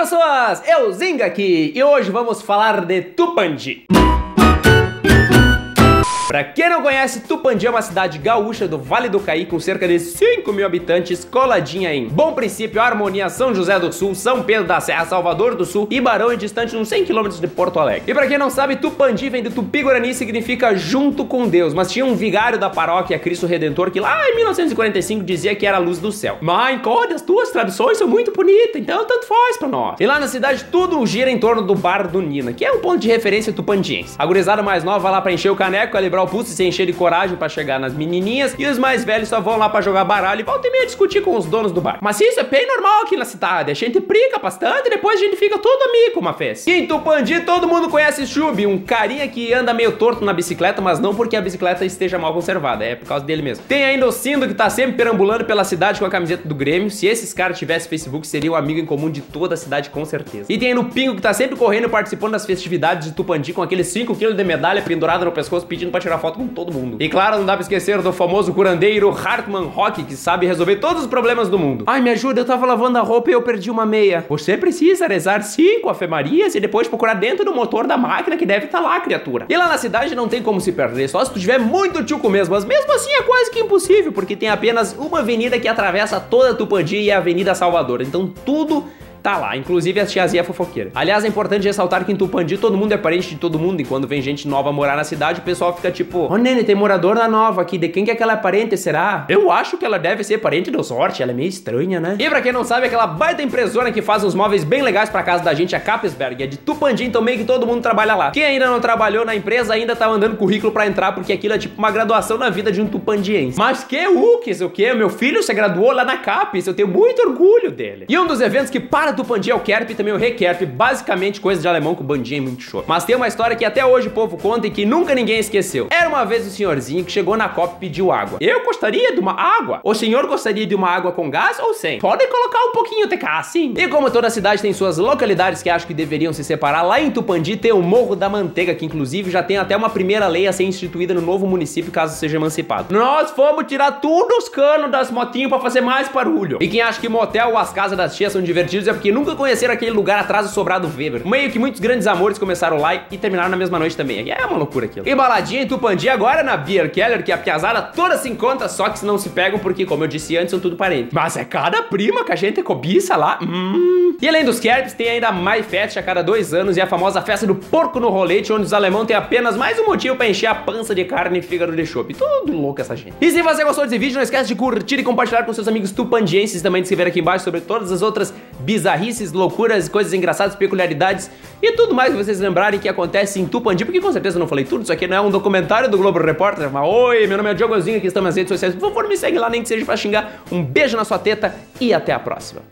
pessoas, eu Zinga aqui e hoje vamos falar de Tupandi. Pra quem não conhece, Tupandi é uma cidade gaúcha do Vale do Caí com cerca de 5 mil habitantes, coladinha em Bom Princípio, Harmonia, São José do Sul, São Pedro da Serra, Salvador do Sul e Barão e distante uns 100 km de Porto Alegre. E pra quem não sabe, Tupandi vem do Tupi-Guarani significa junto com Deus, mas tinha um vigário da paróquia Cristo Redentor que lá em 1945 dizia que era a luz do céu. Mas, Code, as tuas tradições são muito bonitas, então tanto faz pra nós. E lá na cidade tudo gira em torno do Bar do Nina, que é um ponto de referência tupandiense. A gurizada mais nova lá pra encher o caneco, calibrar o pulso e se encher de coragem para chegar nas menininhas, e os mais velhos só vão lá para jogar baralho e voltam e meio discutir com os donos do bar. Mas isso é bem normal aqui na cidade, a gente brinca bastante e depois a gente fica todo amigo, uma fez. Em Tupandi todo mundo conhece Chubi, um carinha que anda meio torto na bicicleta, mas não porque a bicicleta esteja mal conservada, é por causa dele mesmo. Tem ainda o Cindo que tá sempre perambulando pela cidade com a camiseta do Grêmio, se esses caras tivessem Facebook seria um amigo em comum de toda a cidade com certeza. E tem ainda o Pingo que tá sempre correndo participando das festividades de Tupandi com aqueles 5 kg de medalha pendurada no pescoço pedindo para tirar foto com todo mundo. E claro, não dá pra esquecer do famoso curandeiro Hartman Rock, que sabe resolver todos os problemas do mundo. Ai, me ajuda, eu tava lavando a roupa e eu perdi uma meia. Você precisa rezar cinco afemarias e depois procurar dentro do motor da máquina que deve estar tá lá, criatura. E lá na cidade não tem como se perder, só se tu tiver muito tchuco mesmo. Mas mesmo assim é quase que impossível, porque tem apenas uma avenida que atravessa toda Tupandi e a Avenida Salvador. Então tudo tá lá, inclusive a tiazinha fofoqueira. Aliás, é importante ressaltar que em Tupandi todo mundo é parente de todo mundo, e quando vem gente nova morar na cidade, o pessoal fica tipo, ô oh, Nene, tem moradora nova aqui, de quem que é aquela parente, será? Eu acho que ela deve ser parente do Sorte, ela é meio estranha, né? E pra quem não sabe, aquela baita empresona que faz uns móveis bem legais pra casa da gente, a Capesberg, é de Tupandi, então meio que todo mundo trabalha lá. Quem ainda não trabalhou na empresa ainda tá mandando currículo pra entrar, porque aquilo é tipo uma graduação na vida de um tupandiense. Mas que que, o que? Meu filho se graduou lá na Capes, eu tenho muito orgulho dele. E um dos eventos que para Tupandi é o Kerp e também o Rekerp, basicamente coisa de alemão com bandinha e muito show. Mas tem uma história que até hoje o povo conta e que nunca ninguém esqueceu. Era uma vez um senhorzinho que chegou na Copa e pediu água. Eu gostaria de uma água. O senhor gostaria de uma água com gás ou sem? Pode colocar um pouquinho de cá, sim. E como toda cidade tem suas localidades que acho que deveriam se separar, lá em Tupandi tem o Morro da Manteiga, que inclusive já tem até uma primeira lei a ser instituída no novo município caso seja emancipado. Nós fomos tirar tudo os canos das motinhas para fazer mais barulho. E quem acha que motel ou as casas das tias são divertidos é porque nunca conheceram aquele lugar atrás do sobrado Weber. Meio que muitos grandes amores começaram lá e terminaram na mesma noite também. É uma loucura aquilo. E baladinha em Tupandi agora na Beer Keller, que a piazada toda se encontra, só que se não se pegam, porque, como eu disse antes, são tudo parentes. Mas é cada prima que a gente cobiça lá. Hum. E além dos Kerps, tem ainda a Mai Fest a cada dois anos e a famosa festa do porco no rolete, onde os alemão têm apenas mais um motivo pra encher a pança de carne e fígado de chope. Tudo louco essa gente. E se você gostou desse vídeo, não esquece de curtir e compartilhar com seus amigos tupandienses também de escrever aqui embaixo sobre todas as outras bizarrices, loucuras, coisas engraçadas, peculiaridades e tudo mais que vocês lembrarem que acontece em Tupandi, porque com certeza eu não falei tudo, isso aqui não é um documentário do Globo Repórter, mas oi, meu nome é Diogozinho, aqui estamos nas redes sociais, por favor me segue lá, nem que seja pra xingar. Um beijo na sua teta e até a próxima.